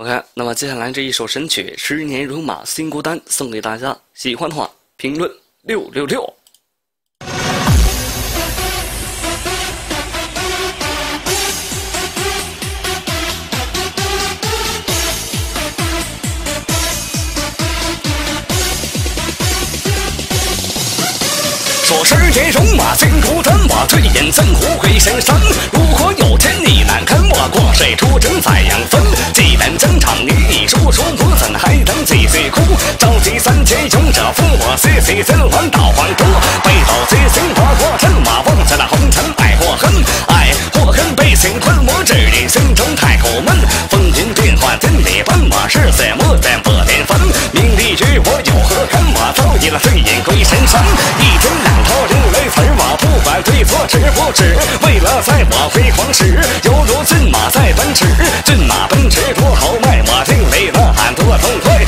OK，那么接下来这一首神曲《十年如马心孤单》送给大家，喜欢的话评论六六六。说十年戎马心孤单，我醉饮曾湖归深山。如果有天你难堪，我过水出征再扬帆。忆哭召集三千勇者夫我血洗三王大皇都被老贼星划作战马望下了红尘爱或恨爱或恨被情困我只因心中太苦闷风云变幻千里奔我是谁？在梦在天难分名利与我有何干我早已了醉眼归深山一天两套另雷词我不管对错值不值为了在我辉煌时犹如骏马在奔驰骏马奔驰多豪迈我另类呐喊多痛快